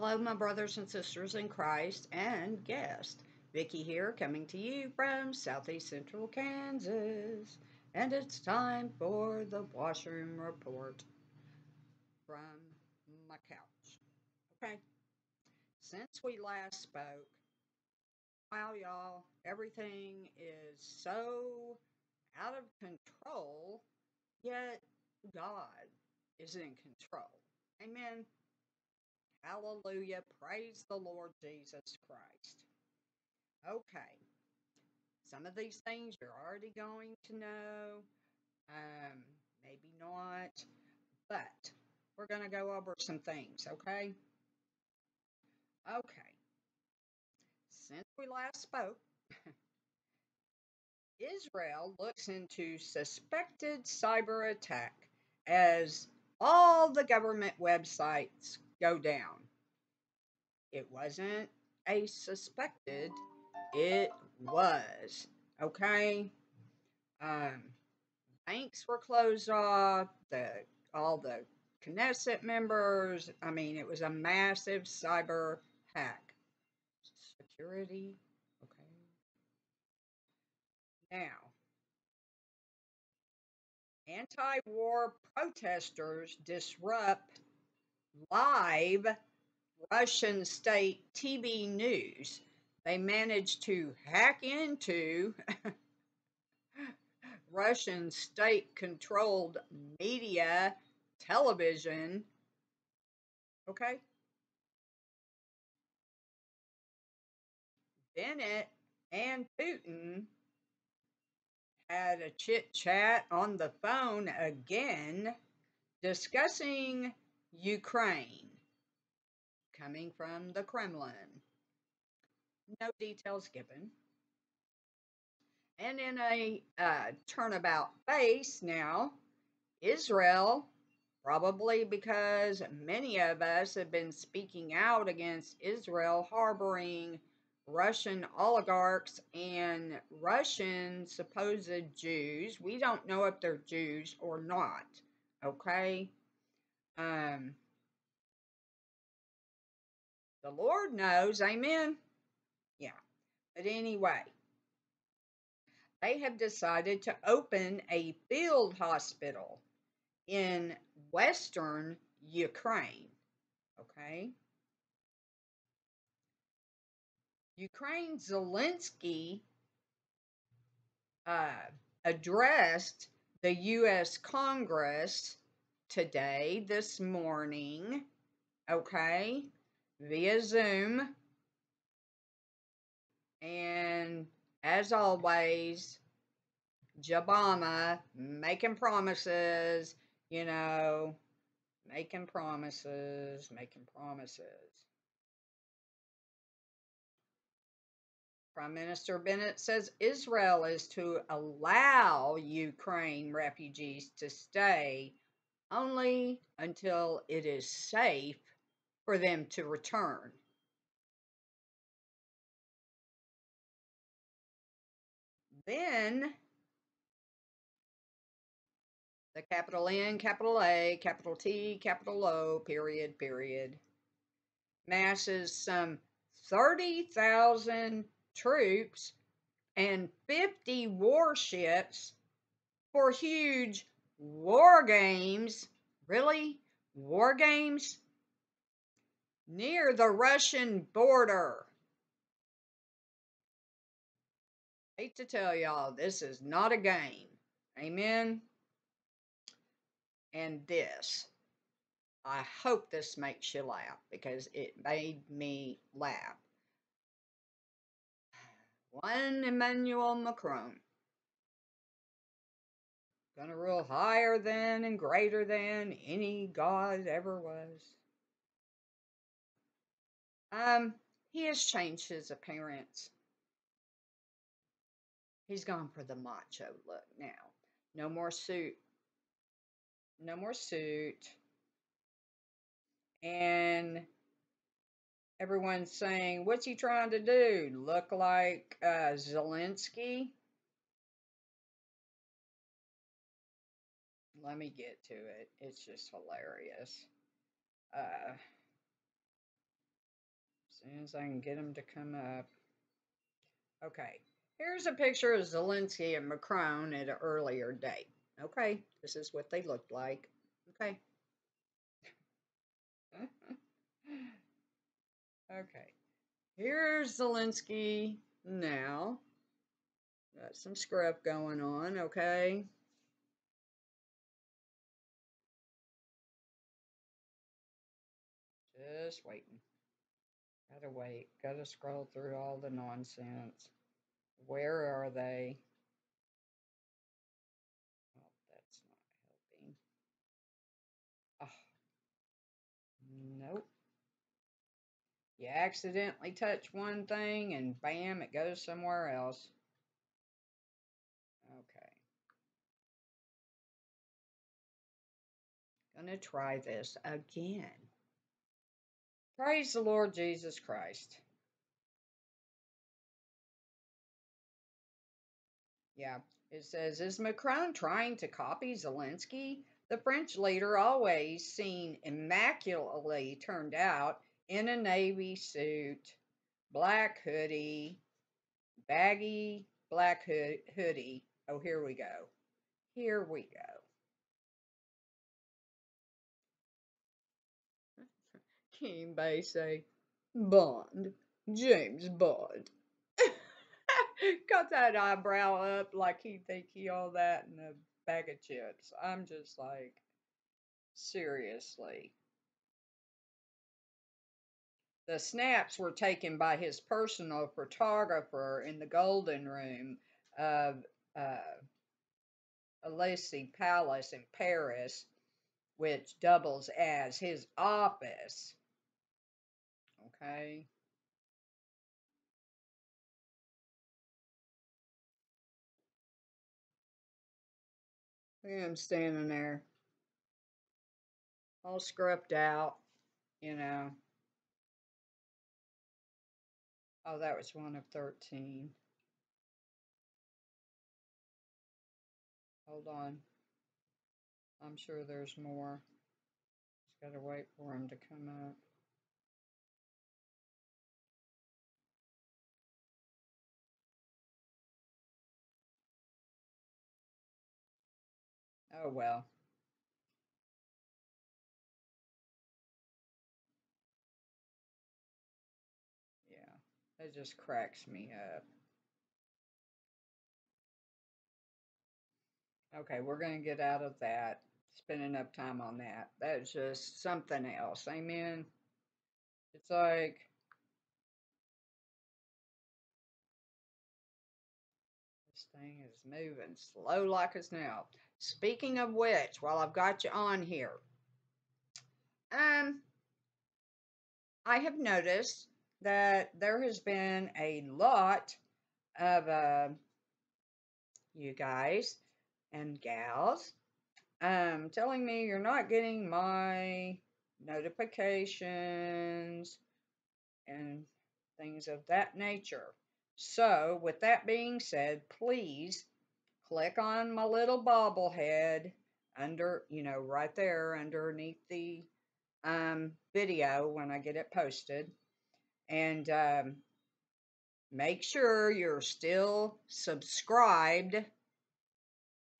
Hello, my brothers and sisters in Christ and guest. Vicki here, coming to you from Southeast Central Kansas. And it's time for the washroom report from my couch. Okay. Since we last spoke, wow, y'all, everything is so out of control, yet God is in control. Amen. Hallelujah. Praise the Lord Jesus Christ. Okay. Some of these things you're already going to know, um, maybe not, but we're going to go over some things, okay? Okay. Since we last spoke, Israel looks into suspected cyber attack as all the government websites go down. It wasn't a suspected, it was. Okay? Um, banks were closed off, the all the Knesset members. I mean, it was a massive cyber hack. Security. Okay. Now, anti war protesters disrupt live Russian state TV news. They managed to hack into Russian state controlled media television. Okay? Bennett and Putin had a chit chat on the phone again discussing Ukraine coming from the Kremlin. No details given. And in a uh, turnabout face now, Israel, probably because many of us have been speaking out against Israel harboring Russian oligarchs and Russian supposed Jews. We don't know if they're Jews or not, okay? Um, the Lord knows, amen? Yeah. But anyway, they have decided to open a field hospital in western Ukraine. Okay? Ukraine Zelensky uh, addressed the U.S. Congress today, this morning, okay, via Zoom. And as always, Jabama making promises, you know, making promises, making promises. Prime Minister Bennett says Israel is to allow Ukraine refugees to stay only until it is safe for them to return. Then the capital N, capital A, capital T, capital O, period, period, masses some 30,000 troops and 50 warships for huge war games. Really? War games? near the Russian border. Hate to tell y'all, this is not a game. Amen. And this, I hope this makes you laugh because it made me laugh. One Emmanuel Macron. Gonna rule higher than and greater than any God ever was. Um, he has changed his appearance. He's gone for the macho look now. No more suit. No more suit. And everyone's saying, what's he trying to do? Look like uh, Zelensky? Let me get to it. It's just hilarious. Uh, soon as I can get them to come up. Okay, here's a picture of Zelensky and Macron at an earlier date. Okay, this is what they looked like. Okay. okay, here's Zelensky now. Got some scrub going on, okay? Just waiting. Gotta wait. Gotta scroll through all the nonsense. Where are they? Oh, that's not helping. Oh, nope. You accidentally touch one thing and bam, it goes somewhere else. Okay. Gonna try this again. Praise the Lord Jesus Christ. Yeah, it says, is Macron trying to copy Zelensky? The French leader, always seen immaculately turned out in a navy suit, black hoodie, baggy black hood, hoodie. Oh, here we go. Here we go. King Bay say, Bond, James Bond. Got that eyebrow up like he think he all that in a bag of chips. I'm just like, seriously. The snaps were taken by his personal photographer in the Golden Room of uh, Elysee Palace in Paris, which doubles as his office. Okay. Him standing there, all scrubbed out, you know. Oh, that was one of 13. Hold on. I'm sure there's more. Just gotta wait for him to come up. Oh well. Yeah, it just cracks me up. Okay, we're going to get out of that. Spend enough time on that. That's just something else. Amen. It's like this thing is moving slow like a snail. Speaking of which, while I've got you on here, um, I have noticed that there has been a lot of uh, you guys and gals um, telling me you're not getting my notifications and things of that nature. So, with that being said, please click on my little bobblehead under, you know, right there underneath the um, video when I get it posted. And um, make sure you're still subscribed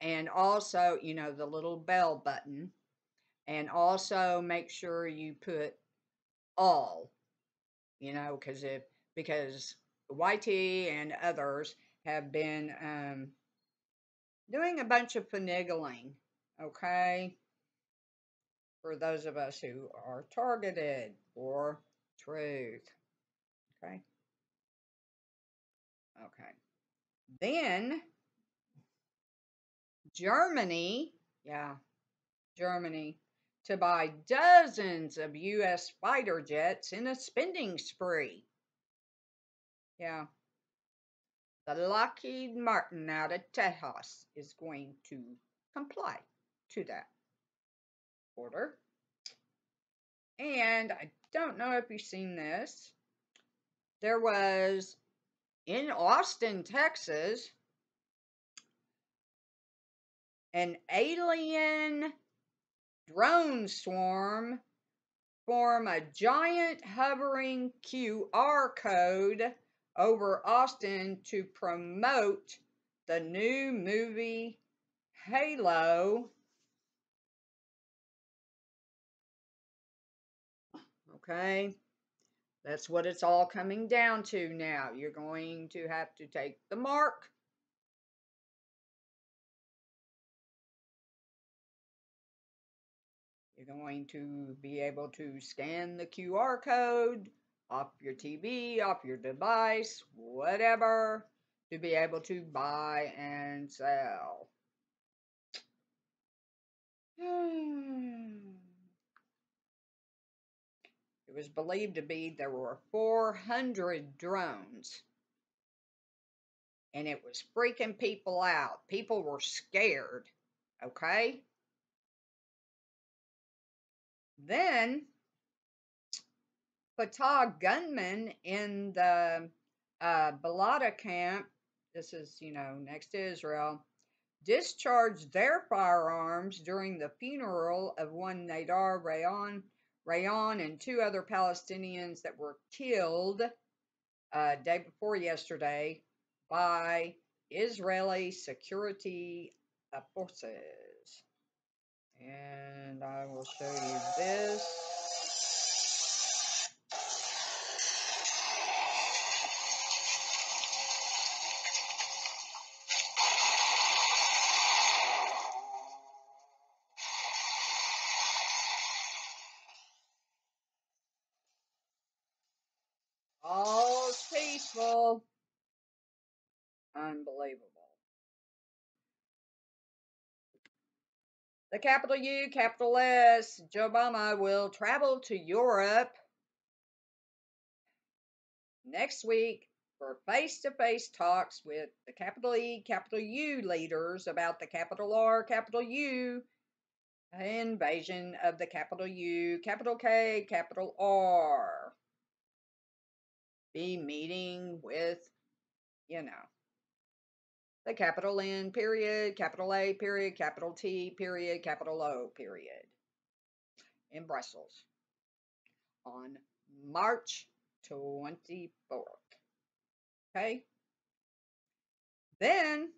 and also, you know, the little bell button. And also make sure you put all, you know, because if because YT and others have been um, doing a bunch of finagling, okay, for those of us who are targeted for truth, okay. Okay. Then Germany, yeah, Germany, to buy dozens of U.S. fighter jets in a spending spree. Yeah. The Lockheed Martin out of Texas is going to comply to that order. And I don't know if you've seen this. There was in Austin, Texas, an alien drone swarm form a giant hovering QR code over Austin to promote the new movie Halo. Okay, that's what it's all coming down to now. You're going to have to take the mark. You're going to be able to scan the QR code off your TV, off your device, whatever, to be able to buy and sell. It was believed to be there were 400 drones. And it was freaking people out. People were scared. Okay? Then Fatah gunmen in the uh, Balata camp, this is, you know, next to Israel, discharged their firearms during the funeral of one Nadar Rayon, Rayon and two other Palestinians that were killed uh, day before yesterday by Israeli security forces. And I will show you this. The capital U, capital S, Joe Obama will travel to Europe next week for face to face talks with the capital E, capital U leaders about the capital R, capital U invasion of the capital U, capital K, capital R. Be meeting with, you know, the capital N period, capital A period, capital T period, capital O period in Brussels on March 24th. Okay? Then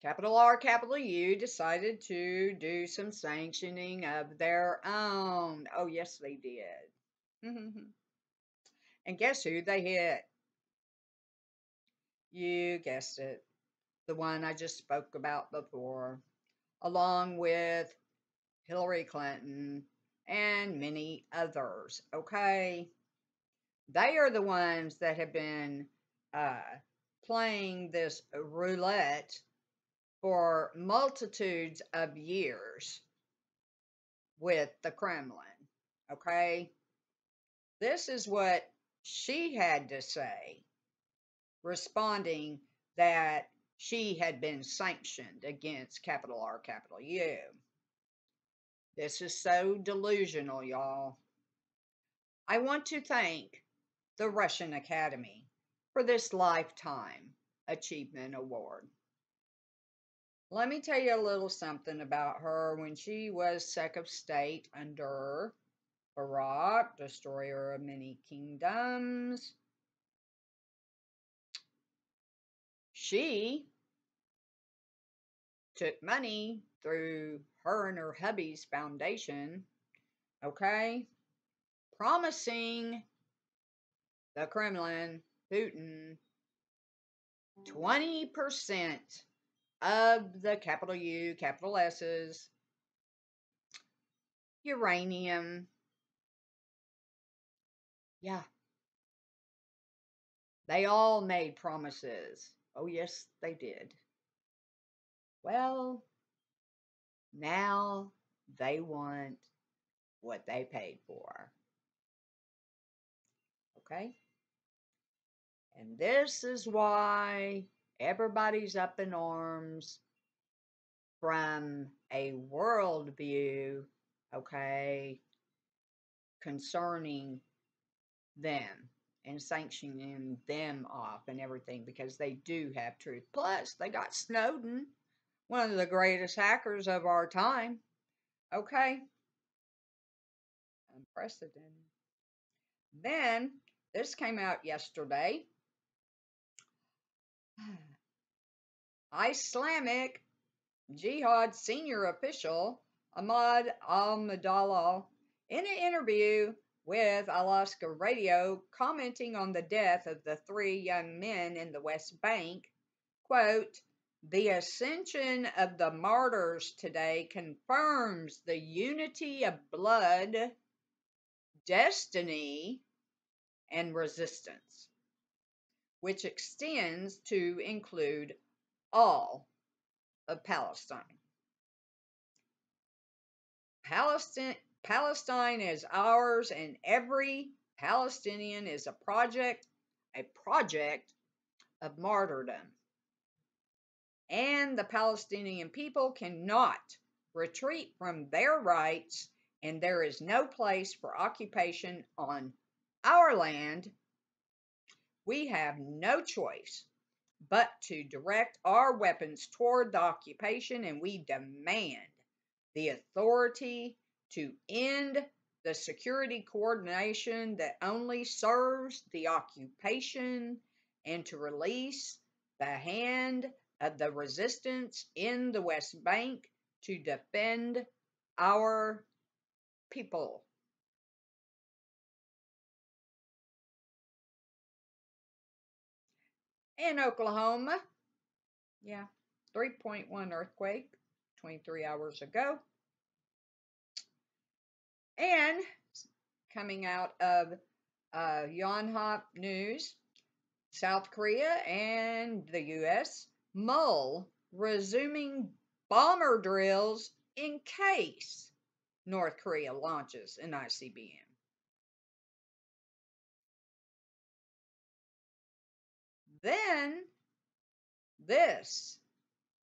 capital R, capital U decided to do some sanctioning of their own. Oh, yes, they did. and guess who they hit? You guessed it. The one I just spoke about before, along with Hillary Clinton and many others. Okay. They are the ones that have been uh, playing this roulette for multitudes of years with the Kremlin. Okay. This is what she had to say responding that she had been sanctioned against capital R, capital U. This is so delusional, y'all. I want to thank the Russian Academy for this Lifetime Achievement Award. Let me tell you a little something about her when she was Sec of State under Barak, destroyer of many kingdoms. She took money through her and her hubby's foundation, okay, promising the Kremlin, Putin, 20% of the capital U, capital S's, uranium. Yeah. They all made promises. Oh, yes, they did. Well, now they want what they paid for. Okay? And this is why everybody's up in arms from a worldview, okay, concerning them and sanctioning them off and everything because they do have truth. Plus, they got Snowden, one of the greatest hackers of our time. Okay? unprecedented. Then this came out yesterday. Islamic Jihad senior official Ahmad Al-Madallah in an interview with Al-Aqsa Radio commenting on the death of the three young men in the West Bank, quote, the ascension of the martyrs today confirms the unity of blood, destiny, and resistance, which extends to include all of Palestine. Palestine, Palestine is ours, and every Palestinian is a project, a project of martyrdom. And the Palestinian people cannot retreat from their rights, and there is no place for occupation on our land. We have no choice but to direct our weapons toward the occupation, and we demand the authority to end the security coordination that only serves the occupation and to release the hand of the resistance in the West Bank to defend our people. in Oklahoma. Yeah, 3.1 earthquake 23 hours ago. And coming out of uh, Yonhap News, South Korea and the U.S. mull resuming bomber drills in case North Korea launches an ICBM. Then this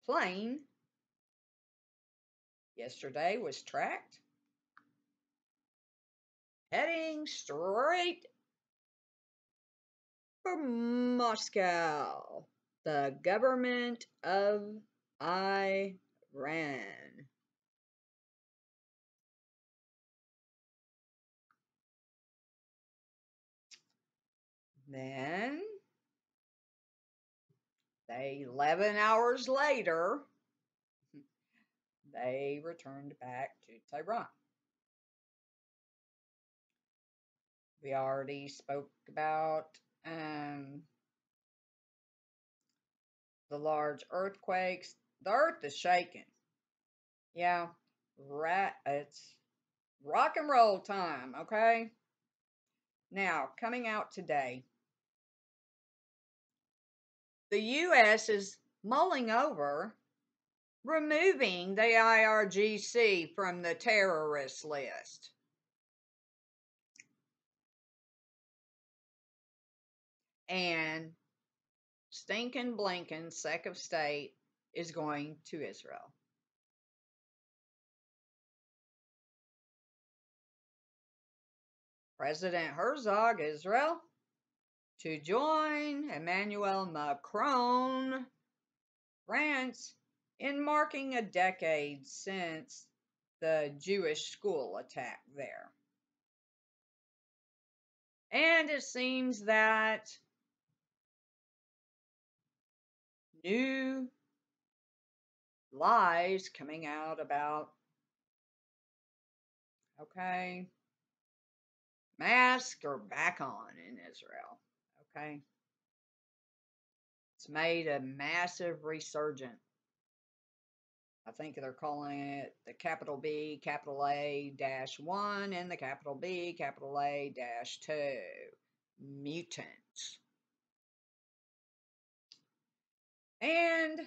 plane yesterday was tracked heading straight for Moscow, the government of Iran. Then they, 11 hours later, they returned back to Tehran. We already spoke about um, the large earthquakes. The earth is shaking. Yeah, rat, it's rock and roll time, okay? Now, coming out today, the U.S. is mulling over removing the IRGC from the terrorist list. And stinking Blinken, Sec of State, is going to Israel. President Herzog, Israel, to join Emmanuel Macron, France, in marking a decade since the Jewish school attack there. And it seems that new lies coming out about, okay, masks are back on in Israel. Okay. It's made a massive resurgence. I think they're calling it the capital B, capital A dash one, and the capital B, capital A dash two. Mutants. And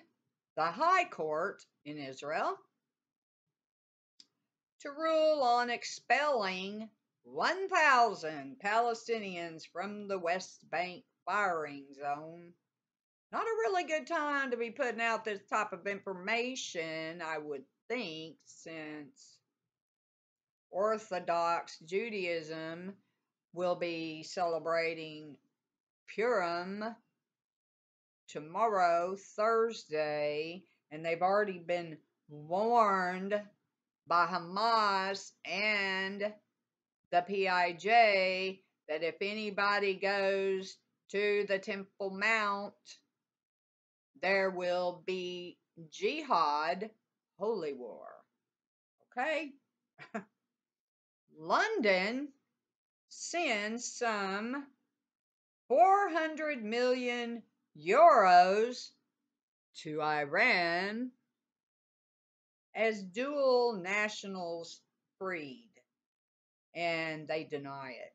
the High Court in Israel to rule on expelling 1,000 Palestinians from the West Bank firing zone. Not a really good time to be putting out this type of information, I would think, since Orthodox Judaism will be celebrating Purim tomorrow, Thursday, and they've already been warned by Hamas and the PIJ that if anybody goes to the Temple Mount, there will be jihad, holy war. Okay? London sends some 400 million euros to Iran as dual nationals freed, and they deny it.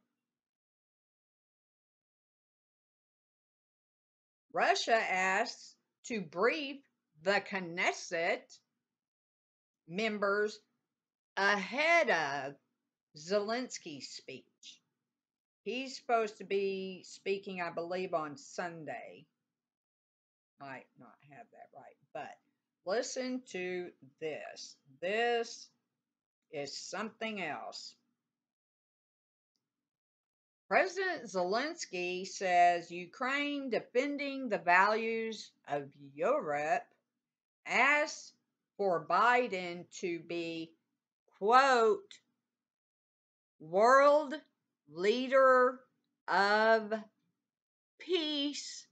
Russia asks to brief the Knesset members ahead of Zelensky's speech. He's supposed to be speaking, I believe, on Sunday. Might not have that right, but listen to this. This is something else. President Zelensky says Ukraine defending the values of Europe asks for Biden to be, quote, world leader of peace.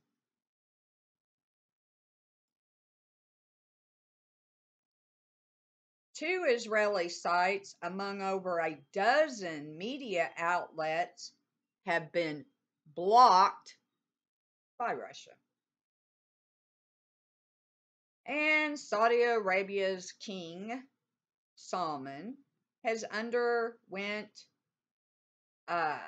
Two Israeli sites, among over a dozen media outlets, have been blocked by Russia. And Saudi Arabia's king, Salman, has underwent uh,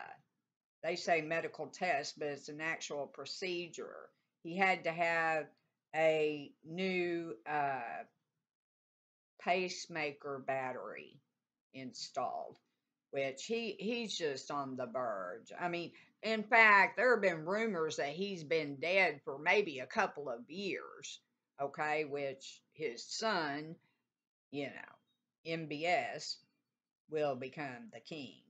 they say medical test, but it's an actual procedure. He had to have a new uh, pacemaker battery installed, which he he's just on the verge. I mean, in fact, there have been rumors that he's been dead for maybe a couple of years. Okay, which his son, you know, MBS will become the king.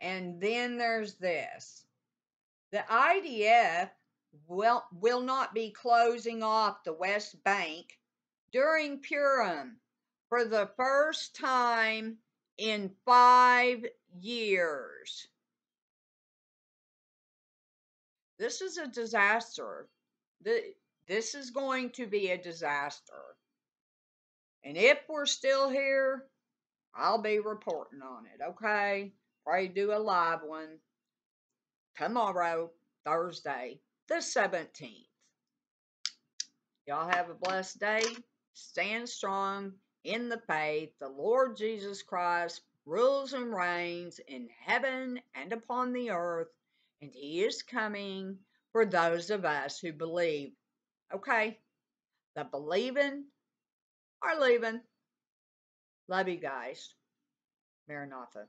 And then there's this. The IDF will, will not be closing off the West Bank during Purim for the first time in five years. This is a disaster. This is going to be a disaster. And if we're still here, I'll be reporting on it, okay? Probably do a live one tomorrow, Thursday, the 17th. Y'all have a blessed day. Stand strong in the faith. The Lord Jesus Christ rules and reigns in heaven and upon the earth, and He is coming for those of us who believe. Okay? The believing are leaving. Love you guys. Maranatha.